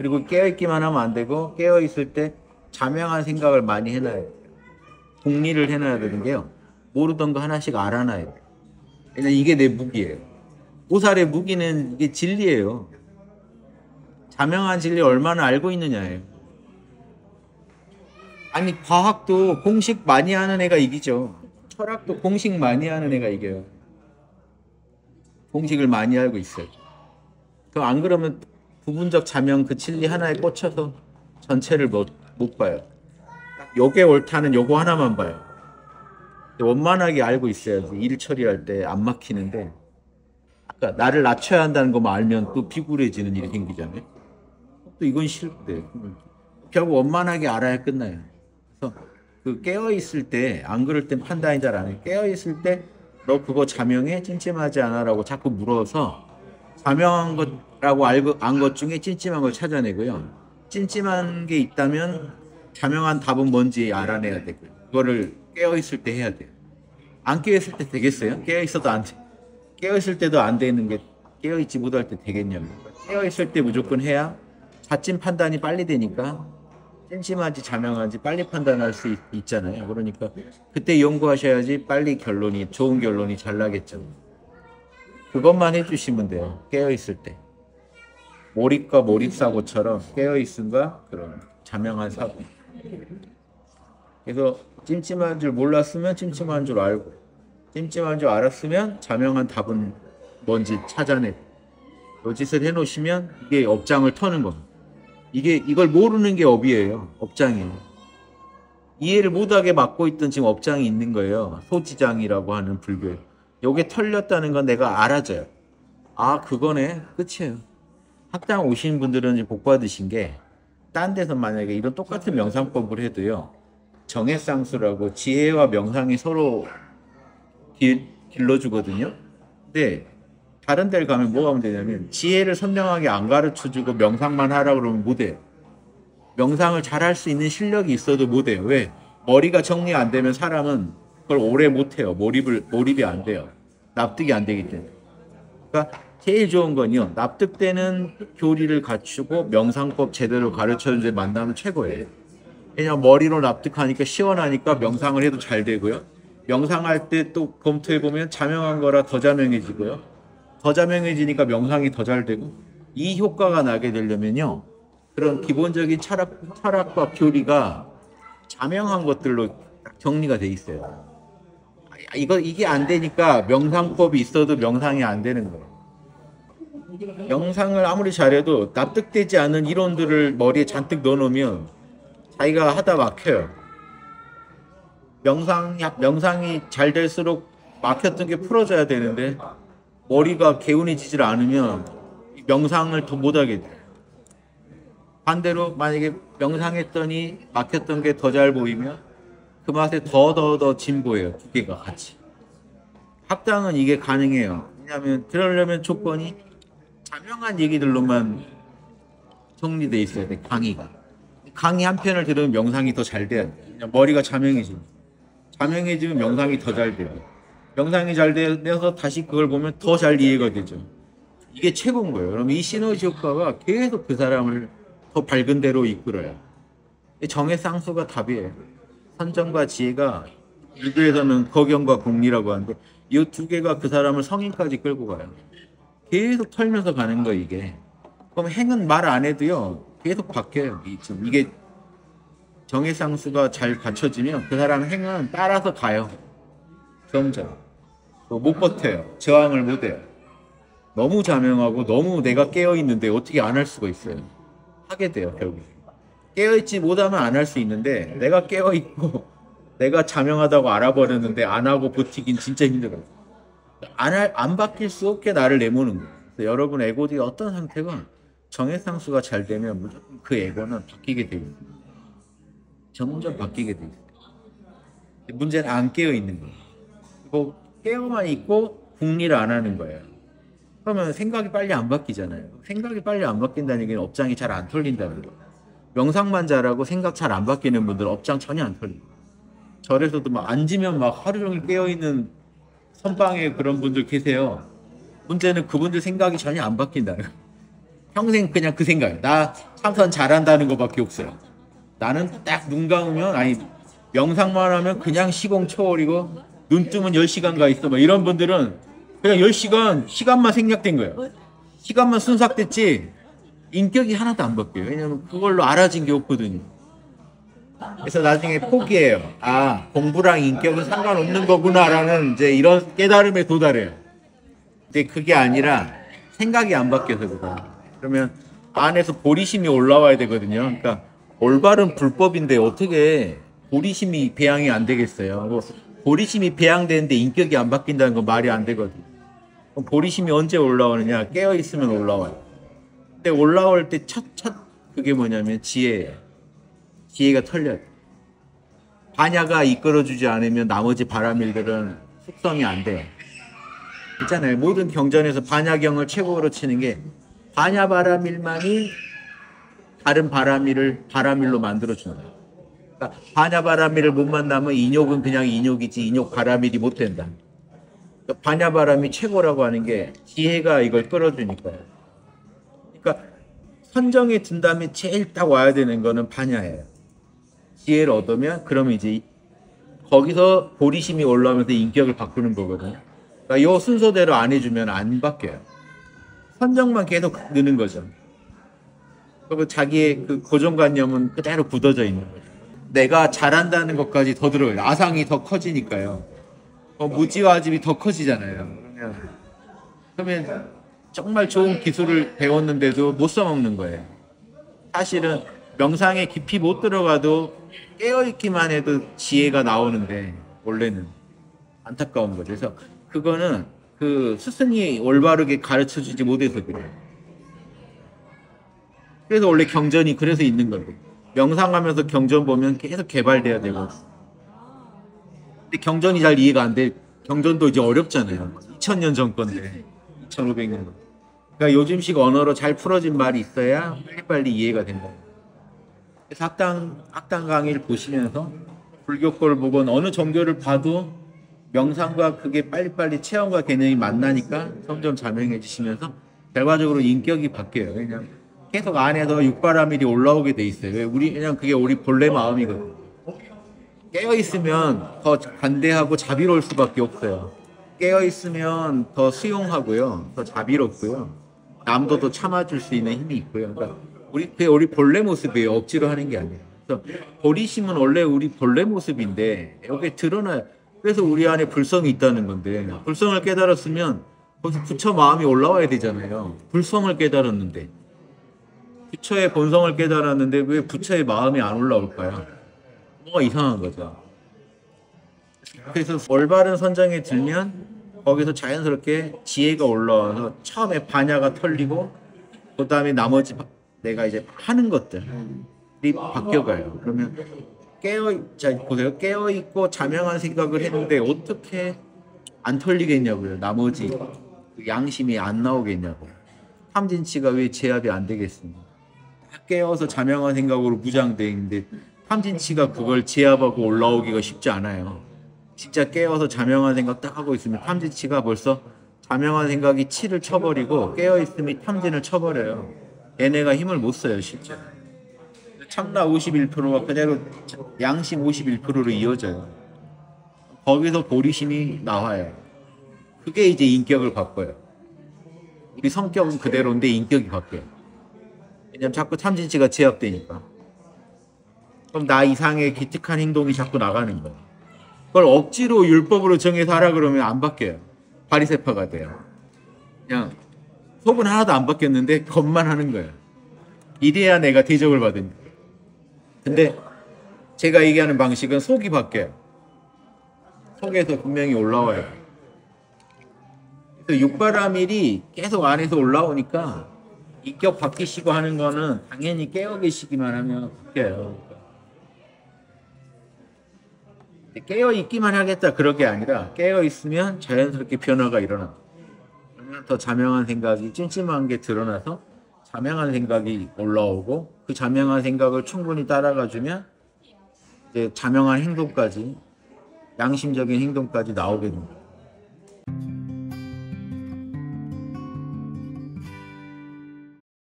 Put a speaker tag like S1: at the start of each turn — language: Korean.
S1: 그리고 깨어있기만 하면 안 되고 깨어있을 때 자명한 생각을 많이 해놔야 돼요. 공리를 해놔야 되는 게요. 모르던 거 하나씩 알아놔야 돼요. 왜냐면 이게 내 무기예요. 보살의 무기는 이게 진리예요. 자명한 진리 얼마나 알고 있느냐예요. 아니 과학도 공식 많이 하는 애가 이기죠. 철학도 공식 많이 하는 애가 이겨요. 공식을 많이 알고 있어요. 그 안 그러면 부분적 자명 그 진리 하나에 꽂혀서 전체를 못, 못 봐요. 딱 요게 옳다는 요거 하나만 봐요. 원만하게 알고 있어야지 일 처리할 때 안 막히는데 아까 나를 낮춰야 한다는 것만 알면 또 비굴해지는 일이 생기잖아요. 또 이건 싫대. 결국 원만하게 알아야 끝나요. 그래서 그 깨어 있을 때 안 그럴 땐 판단이 잘 안 해요. 깨어 있을 때 너 그거 자명해 찜찜하지 않아라고 자꾸 물어서 자명한 것 라고 안 것 중에 찜찜한 걸 찾아내고요. 찜찜한 게 있다면 자명한 답은 뭔지 알아내야 되고요. 그거를 깨어 있을 때 해야 돼요. 안 깨어 있을 때 되겠어요? 깨어 있어도 안 돼. 깨어 있을 때도 안 되는 게 깨어 있지 못할 때 되겠냐고. 깨어 있을 때 무조건 해야 자찜 판단이 빨리 되니까 찜찜한지 자명한지 빨리 판단할 수 있, 잖아요 그러니까 그때 연구하셔야지 빨리 결론이 좋은 결론이 잘 나겠죠. 그것만 해주시면 돼요. 깨어 있을 때. 몰입과 몰입 사고처럼 깨어 있음과 그런 자명한 사고. 그래서 찜찜한 줄 몰랐으면 찜찜한 줄 알고, 찜찜한 줄 알았으면 자명한 답은 뭔지 찾아내고, 요 짓을 해놓으시면 이게 업장을 터는 겁니다. 이게 이걸 모르는 게 업이에요. 업장이에요. 이해를 못하게 막고 있던 지금 업장이 있는 거예요. 소지장이라고 하는 불교에. 요게 털렸다는 건 내가 알아줘요. 아 그거네. 끝이에요. 학당 오신 분들은 복 받으신 게 딴 데서 만약에 이런 똑같은 명상법을 해도요. 정해상수라고 지혜와 명상이 서로 길, 길러주거든요. 근데 다른 데를 가면 뭐가 문제냐면 지혜를 선명하게 안 가르쳐주고 명상만 하라 그러면 못해요. 명상을 잘 할 수 있는 실력이 있어도 못해요. 왜? 머리가 정리 안 되면 사람은 그걸 오래 못해요. 몰입을 몰입이 안 돼요. 납득이 안 되기 때문에. 그러니까 제일 좋은 건요. 납득되는 교리를 갖추고 명상법 제대로 가르쳐주는 데 만나면 최고예요. 그냥 머리로 납득하니까 시원하니까 명상을 해도 잘 되고요. 명상할 때 또 검토해 보면 자명한 거라 더 자명해지고요. 더 자명해지니까 명상이 더 잘 되고 이 효과가 나게 되려면요. 그런 기본적인 철학, 철학과 교리가 자명한 것들로 정리가 돼 있어요. 아, 이거 이게 안 되니까 명상법이 있어도 명상이 안 되는 거예요. 명상을 아무리 잘해도 납득되지 않은 이론들을 머리에 잔뜩 넣어놓으면 자기가 하다 막혀요. 명상 명상이 잘 될수록 막혔던 게 풀어져야 되는데 머리가 개운해지질 않으면 명상을 더 못하게 돼요. 반대로 만약에 명상했더니 막혔던 게 더 잘 보이면 그 맛에 더 더 더 진보해요. 두 개가 같이. 학당은 이게 가능해요. 왜냐하면 그러려면 조건이 자명한 얘기들로만 정리돼 있어야 돼. 강의가. 강의 한 편을 들으면 명상이 더 잘 돼야 돼. 그냥 머리가 자명해지면. 자명해지면 명상이 더 잘 돼요. 명상이 잘 돼서 다시 그걸 보면 더 잘 이해가 되죠. 이게 최고인 거예요. 그럼 이 시너지 효과가 계속 그 사람을 더 밝은 데로 이끌어요. 정의 쌍수가 답이에요. 선정과 지혜가 유교에서는 거경과 공리라고 하는데 이 두 개가 그 사람을 성인까지 끌고 가요. 계속 털면서 가는 거 이게. 그럼 행은 말 안 해도요. 계속 바뀌어요. 이게 정의 쌍수가 잘 갖춰지면 그 사람 행은 따라서 가요. 점점. 못 버텨요. 저항을 못 해요. 너무 자명하고 너무 내가 깨어 있는데 어떻게 안 할 수가 있어요. 하게 돼요, 결국. 깨어있지 못하면 안 할 수 있는데, 내가 깨어있고, 내가 자명하다고 알아버렸는데, 안 하고 버티긴 진짜 힘들어요. 안, 할, 안 바뀔 수 없게 나를 내모는 거예요. 여러분 에고들이 어떤 상태가 정해상수가 잘 되면 무조건 그 에고는 바뀌게 돼요. 점점 바뀌게 돼요. 문제는 안 깨어 있는 거예요. 그리고 깨어만 있고 궁리를 안 하는 거예요. 그러면 생각이 빨리 안 바뀌잖아요. 생각이 빨리 안 바뀐다는 얘기는 업장이 잘 안 털린다는 거예요. 명상만 잘하고 생각 잘 안 바뀌는 분들 업장 전혀 안 털려요. 절에서도 막 앉으면 막 하루 종일 깨어있는 선방에 그런 분들 계세요. 문제는 그분들 생각이 전혀 안 바뀐다는. 평생 그냥 그 생각. 나 참선 잘한다는 것밖에 없어요. 나는 딱 눈 감으면 아니 명상만 하면 그냥 시공 초월이고 눈 뜨면 10시간 가 있어. 막 이런 분들은 그냥 10시간 시간만 생략된 거예요. 시간만 순삭됐지 인격이 하나도 안 바뀌어요. 왜냐면 그걸로 알아진 게 없거든요. 그래서 나중에 포기해요. 아, 공부랑 인격은 상관없는 거구나라는 이제 이런 깨달음에 도달해요. 근데 그게 아니라 생각이 안 바뀌어서 그래. 그러면 안에서 보리심이 올라와야 되거든요. 그러니까 올바른 불법인데 어떻게 보리심이 배양이 안 되겠어요. 뭐 보리심이 배양되는데 인격이 안 바뀐다는 건 말이 안 되거든. 그럼 보리심이 언제 올라오느냐? 깨어 있으면 올라와요. 근데 올라올 때 첫 첫 그게 뭐냐면 지혜예요. 지혜가 털려요. 반야가 이끌어주지 않으면 나머지 바라밀들은 숙성이 안 돼요. 있잖아요. 모든 경전에서 반야경을 최고로 치는 게 반야 바라밀만이 다른 바라밀을 바라밀로 만들어주는 거예요. 그러니까 반야 바라밀을 못 만나면 인욕은 그냥 인욕이지 인욕 바라밀이 못 된다. 그러니까 반야 바람이 최고라고 하는 게 지혜가 이걸 끌어주니까요. 그러니까 선정에 든 다음에 제일 딱 와야 되는 거는 반야예요. 지혜를 얻으면 그러면 이제 거기서 보리심이 올라오면서 인격을 바꾸는 거거든요. 그러니까 이 순서대로 안 해주면 안 바뀌어요. 선정만 계속 느는 거죠. 그리고 자기의 그 고정관념은 그대로 굳어져 있는 거죠. 내가 잘한다는 것까지 더 들어요. 아상이 더 커지니까요. 어, 무지와집이 더 커지잖아요. 그러면, 그러면 정말 좋은 기술을 배웠는데도 못 써먹는 거예요. 사실은 명상에 깊이 못 들어가도 깨어있기만 해도 지혜가 나오는데 원래는 안타까운 거죠. 그래서 그거는 그 스승이 올바르게 가르쳐 주지 못해서 그래요. 그래서 원래 경전이 그래서 있는 거고 명상하면서 경전 보면 계속 개발돼야 되고 근데 경전이 잘 이해가 안 돼. 경전도 이제 어렵잖아요. 2000년 전 건데 2500년 건. 그러니까 요즘식 언어로 잘 풀어진 말이 있어야 빨리빨리 이해가 된다. 그래서 학당 학당 강의를 보시면서 불교 거를 보건 어느 종교를 봐도 명상과 그게 빨리빨리 체험과 개념이 만나니까 점점 자명해지시면서 결과적으로 인격이 바뀌어요. 왜냐면 계속 안에서 육바라밀이 올라오게 돼 있어요. 왜 우리 그냥 그게 우리 본래 마음이거든. 깨어 있으면 더 관대하고 자비로울 수밖에 없어요. 깨어 있으면 더 수용하고요, 더 자비롭고요, 남도 더 참아줄 수 있는 힘이 있고요. 그러니까 우리 우리 본래 모습이에요. 억지로 하는 게 아니에요. 그래서 보리심은 원래 우리 본래 모습인데 여기 드러나. 그래서 우리 안에 불성이 있다는 건데 불성을 깨달았으면 거기서 부처 마음이 올라와야 되잖아요. 불성을 깨달았는데 부처의 본성을 깨달았는데 왜 부처의 마음이 안 올라올까요? 뭐가 이상한 거죠. 그래서 올바른 선정에 들면 거기서 자연스럽게 지혜가 올라와서 처음에 반야가 털리고 그 다음에 나머지 바- 내가 이제 하는 것들이 바뀌어가요. 그러면 깨어 자 보세요. 깨어 있고 자명한 생각을 했는데 어떻게 안 털리겠냐고요. 나머지 그 양심이 안 나오겠냐고. 탐진치가 왜 제압이 안 되겠습니까? 딱 깨어서 자명한 생각으로 무장돼 있는데 탐진치가 그걸 제압하고 올라오기가 쉽지 않아요. 진짜 깨어서 자명한 생각 딱 하고 있으면 탐진치가 벌써 자명한 생각이 치를 쳐버리고 깨어 있으면 탐진을 쳐버려요. 얘네가 힘을 못 써요 실제. 참나 51%가 그대로 양심 51%로 이어져요. 거기서 보리심이 나와요. 그게 이제 인격을 바꿔요. 우리 성격은 그대로인데 인격이 바뀌어요. 왜냐면 자꾸 탐진치가 제압되니까. 그럼 나 이상의 기특한 행동이 자꾸 나가는 거예요. 그걸 억지로 율법으로 정해서 하라 그러면 안 바뀌어요. 바리세파가 돼요. 그냥 속은 하나도 안 바뀌었는데 겉만 하는 거예요. 이래야 내가 대접을 받으니까. 근데 제가 얘기하는 방식은 속이 바뀌어요. 속에서 분명히 올라와요. 그래서 육바라밀이 계속 안에서 올라오니까 인격 바뀌시고 하는 거는 당연히 깨어 계시기만 하면 바뀌어요. 깨어 있기만 하겠다 그런 게 아니라 깨어 있으면 자연스럽게 변화가. 그 더 자명한 생각이 찜찜한 게 드러나서 자명한 생각이 올라오고 그 자명한 생각을 충분히 따라가 주면 이제 자명한 행동까지 양심적인 행동까지 나오게 됩니다.